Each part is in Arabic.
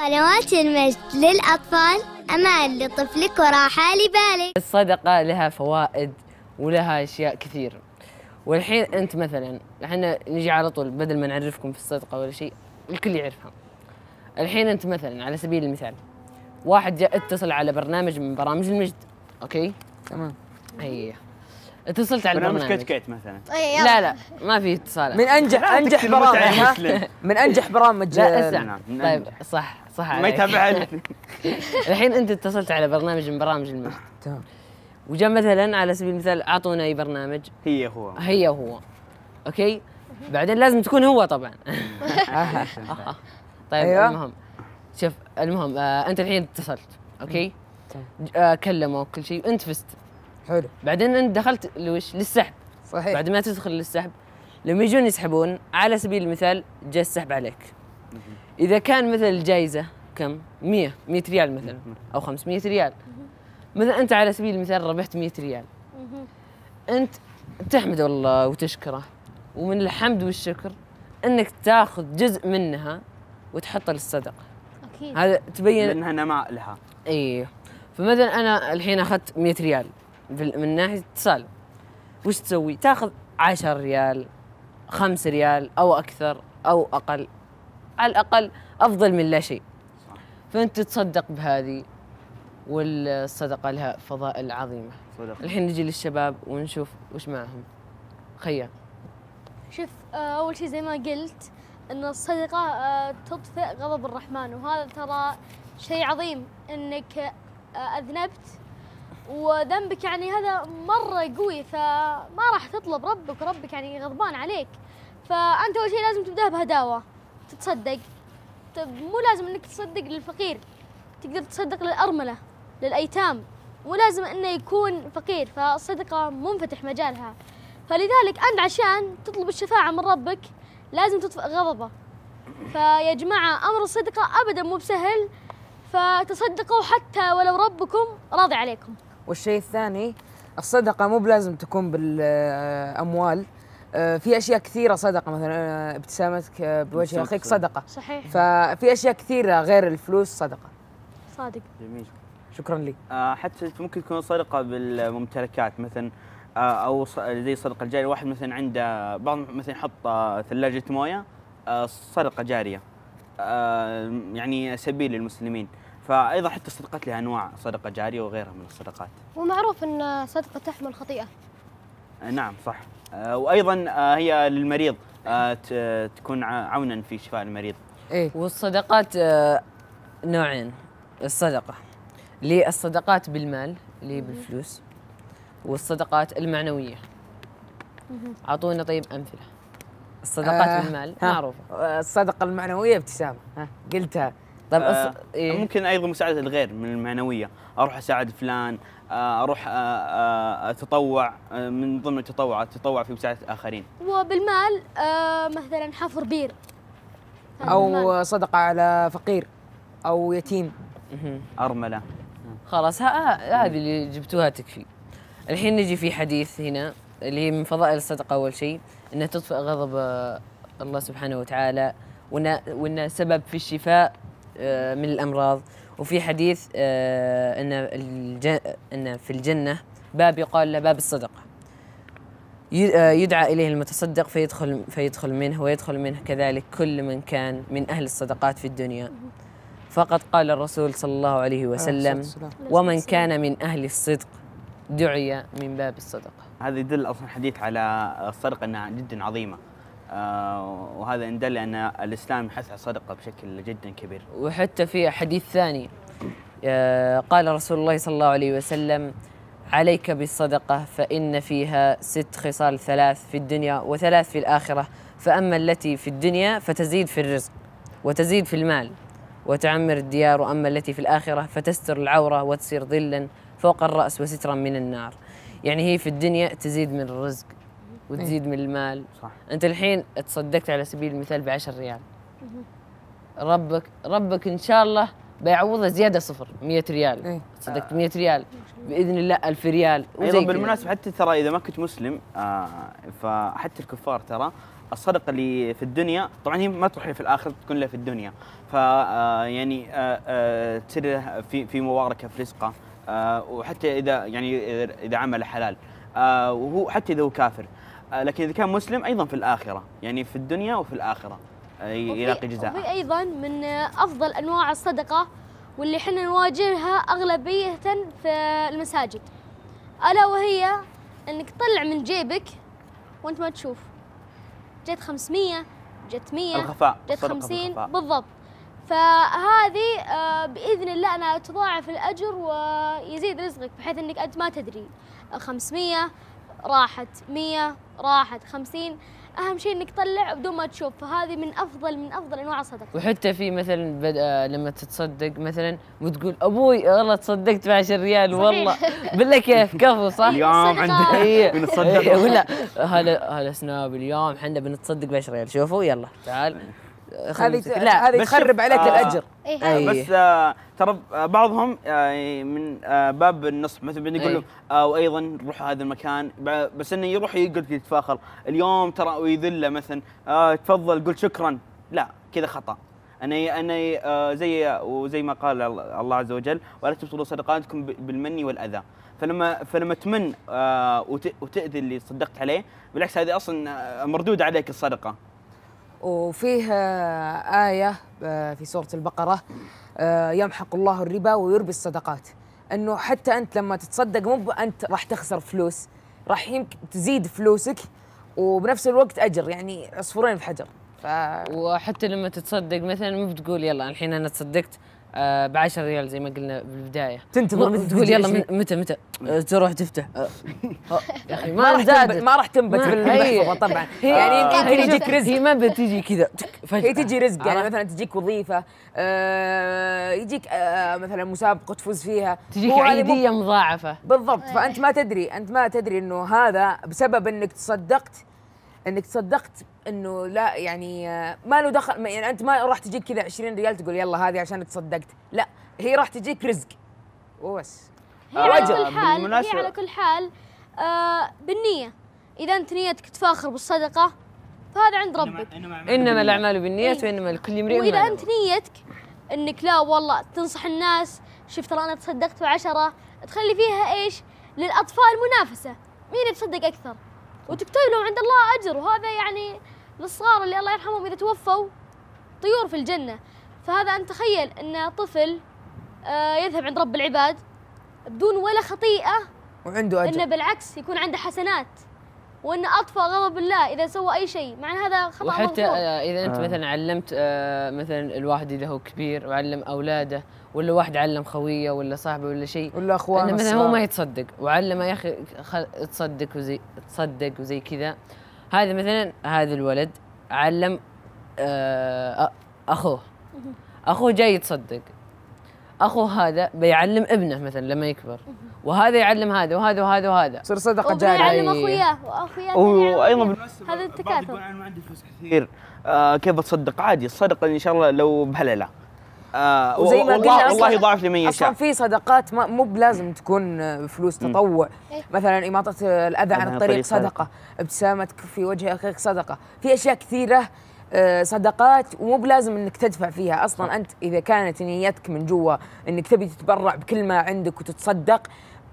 قنوات المجد للأطفال أمان لطفلك وراحة لبالك. الصدقة لها فوائد ولها أشياء كثير. والحين أنت مثلا إحنا نجي على طول بدل ما نعرفكم في الصدقة ولا شيء الكل يعرفها. الحين أنت مثلا على سبيل المثال واحد جاء اتصل على برنامج من برامج المجد okay؟ تمام. أي اتصلت على برنامج كيت كيت مثلا. لا لا ما في اتصالات من أنجح أنجح برامج. من أنجح برامج لا اسمع. نعم، طيب. صح. صح ما. يتابعها الحين انت اتصلت على برنامج من برامج المجد. تمام. وجاء مثلا على سبيل المثال أعطونا أي برنامج. هي هو. هي وهو okay؟ بعدين لازم تكون هو طبعا. طيب أيوة. المهم. شوف المهم آه أنت الحين اتصلت. okay؟ آه كلموك كل شيء. وانت فزت. حلو. بعدين أنت دخلت لوش؟ للسحب. صحيح. بعد ما تدخل للسحب لما يجون يسحبون على سبيل المثال جاء السحب عليك. إذا كان مثل الجائزه كم؟ 100 100 ريال مثلا أو 500 ريال. مثلا أنت على سبيل المثال ربحت 100 ريال. أنت تحمد الله وتشكره ومن الحمد والشكر إنك تاخذ جزء منها وتحطه للصدقة. أكيد. هذا تبين لأنها نماء لها. إيه. فمثلا أنا الحين أخذت 100 ريال من ناحية اتصال. وش تسوي؟ تاخذ 10 ريال 5 ريال أو أكثر أو أقل. على الأقل أفضل من لا شيء. صح. فأنت تتصدق بهذه والصدقة لها فضائل عظيمة. صدق الحين نجي للشباب ونشوف وش معهم. خيا. شوف آه، أول شيء زي ما قلت إن الصدقة آه، تطفئ غضب الرحمن وهذا ترى شيء عظيم إنك آه، أذنبت وذنبك يعني هذا مرة قوي فما راح تطلب ربك وربك يعني غضبان عليك. فأنت أول شيء لازم تبدأ بهداوة. تتصدق؟ طب مو لازم إنك تصدق للفقير. تقدر تصدق للأرملة للأيتام. مو لازم إنه يكون فقير فالصدقة منفتح مجالها. فلذلك أنت عشان تطلب الشفاعة من ربك لازم تطفئ غضبه. فيا جماعة أمر الصدقة ابدا مو بسهل. فتصدقوا حتى ولو ربكم راضي عليكم. والشيء الثاني الصدقة مو بلازم تكون بالأموال. في أشياء كثيرة صدقة مثلا آه، ابتسامتك آه، بوجه أخيك صدقة. صحيح. ففي أشياء كثيرة غير الفلوس صدقة. صادق. جميل. شكرا لي. آه، حتى ممكن تكون صدقة بالممتلكات مثلا آه، أو زي الصدقه الجارية. واحد مثلا عنده بعض مثلا يحط آه، ثلاجة موية آه، صدقة جارية آه، يعني سبيل للمسلمين. فايضا حتى الصدقات لها أنواع صدقة جارية وغيرها من الصدقات. ومعروف إن صدقة تحمل خطيئة. آه، نعم صح. آه، وأيضا آه، هي للمريض آه، تكون عونا في شفاء المريض. إيه. والصدقات آه، نوعين. الصدقة للصدقات بالمال اللي هي بالفلوس والصدقات المعنوية. أعطونا طيب أمثلة. الصدقات آه، بالمال آه، الصدقة المعنوية ابتسامة. ها قلتها. طيب آه، أص... إيه؟ ممكن أيضا مساعدة الغير من المعنوية. أروح أساعد فلان آه، أروح آه، آه، أتطوع آه، من ضمن التطوعات أتطوع في مساعدة الاخرين وبالمال آه مثلا حفر بير. أو صدقة على فقير أو يتيم. أرملة. خلاص هذه اللي جبتوها تكفي. الحين نجي في حديث هنا اللي هي من فضائل الصدقة أول شيء أنها تطفئ غضب الله سبحانه وتعالى وأنها سبب في الشفاء. من الأمراض. وفي حديث آه، أن الج... أن في الجنة باب يقال له باب الصدقة. آه، يدعى إليه المتصدق فيدخل فيدخل منه ويدخل منه كذلك كل من كان من أهل الصدقات في الدنيا. فقد قال الرسول صلى الله عليه وسلم. ومن كان من أهل الصدق دعي من باب الصدقة. هذا يدل أصلا حديث على الصدقة إنها جدا عظيمة. آه، وهذا إن دل أن الإسلام يحث على الصدقة بشكل جدا كبير. وحتى في حديث ثاني آه، قال رسول الله صلى الله عليه وسلم عليك بالصدقة فإن فيها ست خصال ثلاث في الدنيا وثلاث في الآخرة فأما التي في الدنيا فتزيد في الرزق وتزيد في المال وتعمر الديار وأما التي في الآخرة فتستر العورة وتصير ظلا فوق الرأس وسترا من النار. يعني هي في الدنيا تزيد من الرزق. وتزيد من المال. صح. أنت الحين تصدقت على سبيل المثال ب 10 ريال ربك ربك إن شاء الله بيعوضها زيادة صفر 100 ريال. إيه. صدقت 100 ريال. بإذن الله 1000 ريال. أيضا. بالمناسبة حتى ترى إذا ما كنت مسلم آه، فحتى الكفار ترى الصدقة اللي في الدنيا طبعا هي ما تروح في الآخرة تكون له في الدنيا. ف آه، يعني آه، آه، تصير في في مباركة في رزقة وحتى إذا يعني إذا عمل حلال. وهو حتى إذا هو كافر. لكن إذا كان مسلم أيضا في الآخرة يعني في الدنيا وفي الآخرة آه، يلاقي وفي جزاء أيضا من أفضل أنواع الصدقة واللي إحنا نواجهها أغلبية في المساجد. ألا وهي إنك تطلع من جيبك وأنت ما تشوف. جت 500 جت 100 الخفاء جت الصدقة 50 بالخفاء. بالضبط. فهذه آه، بإذن الله أنها تضاعف الأجر ويزيد رزقك بحيث إنك أنت ما تدري. 500 راحت 100 راحت 50 أهم شيء إنك تطلع بدون ما تشوف. فهذه من أفضل من أفضل أنواع الصدقه وحتى في مثلا بد... آه، لما تتصدق مثلا وتقول أبوي والله تصدقت ب 10 ريال والله. بالله كيف كفو صح؟ اليوم. عندنا إيه. بنتصدق. إيه، ولا هلا هلا سناب اليوم إحنا بنتصدق ب 10 ريال. شوفوا يلا تعال. هذه. لا هذه تخرب عليك آه، الأجر. اي أي. هذا بس آه ترى آه، بعضهم آه من آه باب النصب مثلا بعدين يقول. لهم آه وأيضا روحوا هذا المكان. بس إنه يروح يقول لك يتفاخر اليوم ترى ويذله مثلا آه تفضل قل شكرا. لا كذا خطأ. أنا أنا آه زي وزي ما قال الله عز وجل ولا تبطلوا صدقاتكم بالمن والأذى. فلما فلما تمن آه وت- وتأذي اللي صدقت عليه بالعكس هذه أصلا مردود عليك الصدقة. وفيه آه، آية آه، في سورة البقرة آه، يمحق الله الربا ويربي الصدقات. إنه حتى أنت لما تتصدق مو أنت راح تخسر فلوس راح يمكن تزيد فلوسك وبنفس الوقت أجر يعني عصفورين في حجر. ف وحتى لما تتصدق مثلا مو بتقول يلا الحين أنا تصدقت ب 10 ريال زي ما قلنا بالبدايه تنتظر تقول يلا متى متى؟ أه، تروح تفتح. أه، أه، يا أخي ما راح تنبت ما راح تنبت هي- طبعا هي- يعني يمكن هي- يجيك رزق. هي ما بتجي كذا. فجأة. هي تجي رزق يعني؟ مثلا تجيك وظيفة آه يجيك آه مثلا مسابقة تفوز فيها. تجيك عيدية مضاعفة. بالضبط. فأنت ما تدري أنت ما تدري إنه هذا بسبب إنك تصدقت إنك تصدقت إنه لا يعني آه، ما له دخل ما- يعني أنت ما راح تجيك كذا 20 ريال تقول يلا هذه عشان تصدقت لا هي راح تجيك رزق. وبس هي على. كل حال هي على كل حال آه بالنية. إذا أنت نيتك تفاخر بالصدقة فهذا عند ربك. إنما الأعمال بالنيات إيه. وإنما لكل امرئ وإذا ما أنت. نيتك أنك لا والله تنصح الناس شوف ترى أنا تصدقت بعشرة تخلي فيها إيش؟ للأطفال منافسة. مين يتصدق أكثر؟ وتكتب لهم عند الله أجر. وهذا يعني للصغار اللي الله يرحمهم إذا توفوا طيور في الجنة. فهذا أنت تخيل أن طفل آه يذهب عند رب العباد بدون ولا خطيئة. وعنده إنه اجر بالعكس يكون عنده حسنات. وانه اطفى غضب الله إذا سوى أي شيء مع هذا خطأ وحتى مغفور. آه، إذا أنت آه. مثلا علمت آه، مثلا الواحد إذا هو كبير وعلم أولاده ولا واحد علم خويه ولا صاحبه ولا شيء ولا اخوان انه مثلا هو. ما يتصدق وعلمه يا أخي. تصدق وزي تصدق وزي كذا هذا مثلا هذا الولد علم أخوه أخوه جاي يتصدق اخوه هذا بيعلم ابنه مثلا لما يكبر وهذا يعلم هذا وهذا وهذا وهذا. تصير صدقة جاريه يعلم أي. أخوياه وأخوياه وأيضا هذا التكاثر. أنا ما عندي فلوس كثير. آه كيف أتصدق؟ عادي الصدقة إن شاء الله لو بهللة. آه وزي ما والله قلنا والله يضاعف لمن أصلا يشاء في صدقات ما مو بلازم تكون بفلوس تطوع. إيه. مثلا إماطة الأذى عن الطريق صدقة. ابتسامتك في وجه أخيك صدقة. في أشياء كثيرة صدقات ومو بلازم إنك تدفع فيها أصلا. أنت إذا كانت نيتك من جوا إنك تبي تتبرع بكل ما عندك وتتصدق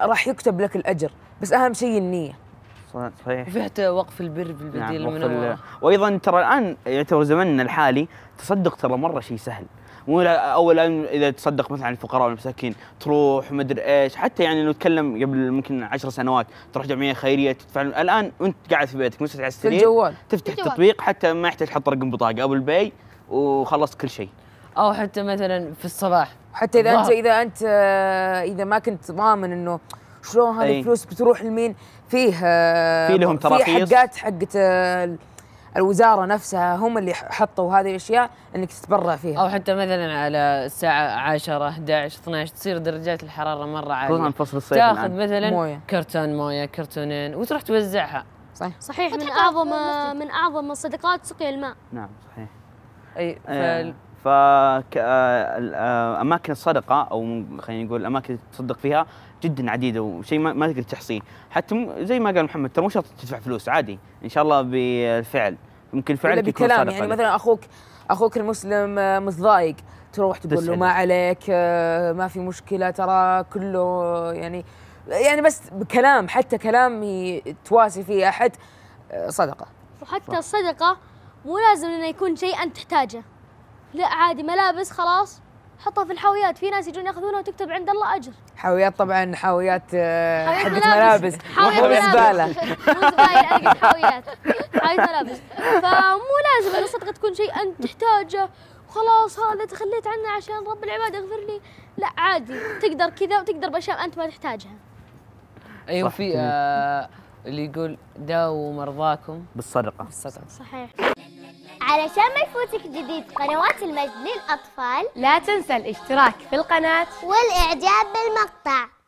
راح يكتب لك الأجر. بس أهم شيء النية. صحيح. وفي حتى وقف البر بالبديل نعم ال- وأيضا ترى الآن يعتبر زمننا الحالي تصدق ترى مرة شيء سهل. مو لا- أول الآن إذا تصدق مثلا عن الفقراء والمساكين تروح ومدري إيش حتى يعني لو نتكلم قبل ممكن عشر سنوات تروح جمعية خيرية تدفع الآن وأنت قاعد في بيتك مجلس على في السرير الجوال تفتح الجوال. التطبيق حتى ما يحتاج تحط رقم بطاقة ابو البي وخلصت كل شيء أو حتى مثلا في الصباح حتى إذا أنت. إذا أنت آه، إذا ما كنت ضامن إنه شلون هذه. الفلوس بتروح لمين فيه آه، في لهم في تراخيص. حقات حقت الوزارة نفسها هم اللي حطوا هذه الأشياء إنك تتبرع فيها أو حتى مثلا على الساعة 10 11 12 تصير درجات الحرارة مرة خصوصا عاليه فصل الصيف تاخذ الآن. مثلا موية. كرتون موية كرتونين وتروح توزعها صح صحيح من أعظم. من أعظم الصدقات سقيا الماء نعم صحيح أي آه، ف... ف أماكن الصدقة أو خلينا نقول الاماكن اللي تصدق فيها جدا عديدة وشيء ما, ما تقدر تحصيه. حتى زي ما قال محمد ترى مو شرط تدفع فلوس عادي. إن شاء الله بالفعل. ولا فعلك يكون بكلام صدقه يعني. مثلا أخوك أخوك المسلم آه، متضايق تروح تقول له. ما عليك آه، ما في مشكلة ترى كله يعني يعني بس بكلام حتى كلام تواسي فيه أحد آه، صدقة. وحتى الصدقة مو لازم إنه يكون شيء أنت تحتاجه. لا عادي ملابس خلاص. حطها في الحاويات. في ناس يجون ياخذونها وتكتب عند الله أجر. حاويات طبعا حاويات آه، حاويات حقت ملابس. حاويات مو ملابس. زبالة. مو قلت حاويات. حاويات ملابس. فمو لازم ان الصدقه تكون شيء أنت تحتاجه. وخلاص هذا تخليت عنه عشان رب العباد يغفر لي. لا عادي. تقدر كذا وتقدر بأشياء أنت ما تحتاجها. أيوه. في آه اللي يقول داووا مرضاكم. بالصدقة. بالصدقة. صحيح. علشان ما يفوتك جديد قنوات المجد للأطفال. لا تنسى الاشتراك في القناة. والإعجاب بالمقطع.